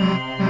Música uhum.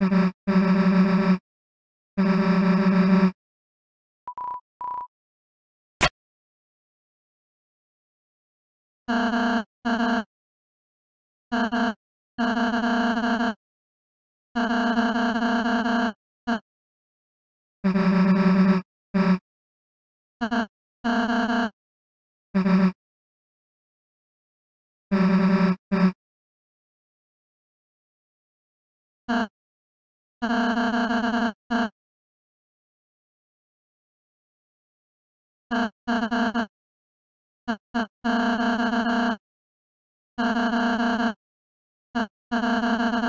Uh, uh, uh, uh. 哈哈